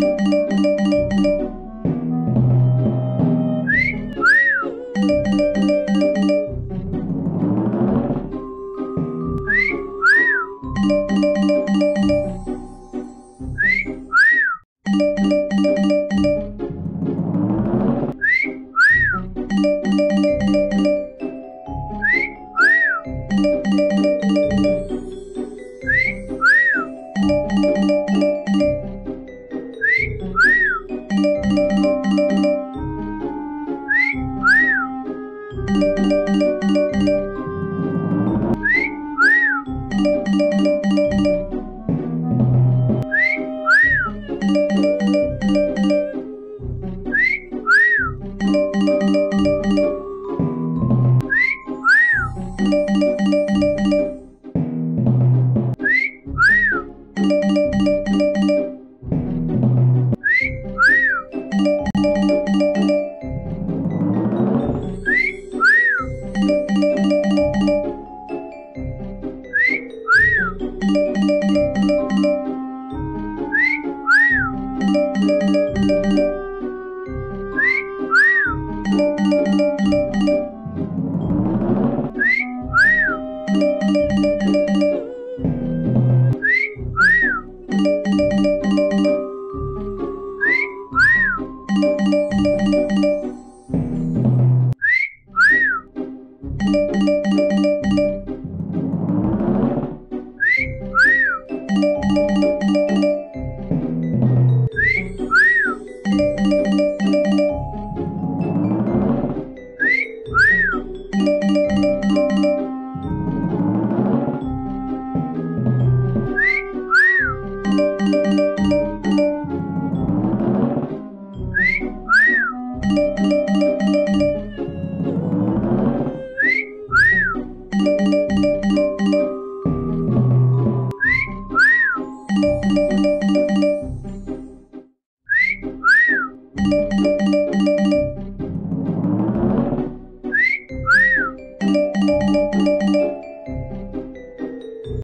you Música